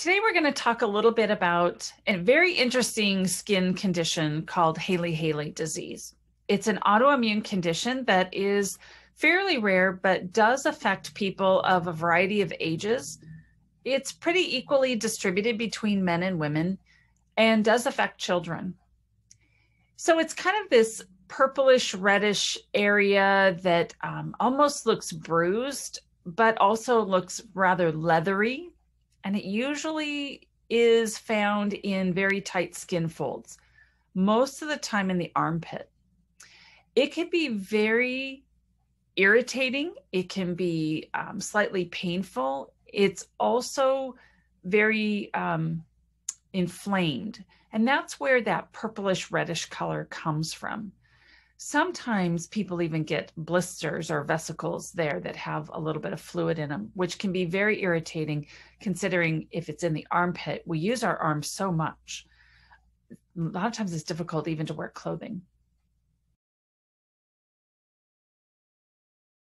Today, we're going to talk a little bit about a very interesting skin condition called Hailey-Hailey disease. It's an autoimmune condition that is fairly rare, but does affect people of a variety of ages. It's pretty equally distributed between men and women and does affect children. So it's kind of this purplish reddish area that um, almost looks bruised, but also looks rather leathery and it usually is found in very tight skin folds, most of the time in the armpit. It can be very irritating, it can be um, slightly painful. It's also very um, inflamed. And that's where that purplish reddish color comes from. Sometimes people even get blisters or vesicles there that have a little bit of fluid in them, which can be very irritating considering if it's in the armpit. We use our arms so much. A lot of times it's difficult even to wear clothing